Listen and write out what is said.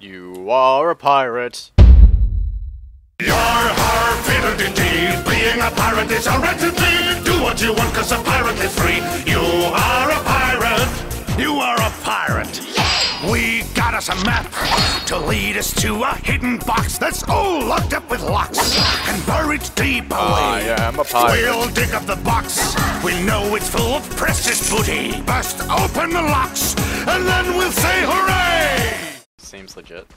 You are a pirate. You're har fiddle indeed. Being a pirate is a red indeed. Do what you want, cause a pirate is free. You are a pirate. You are a pirate. We got us a map to lead us to a hidden box that's all locked up with locks and buried deep away. I am a pirate. We'll dig up the box. We know it's full of precious booty. Bust open the locks, and then we'll say hooray! Seems legit.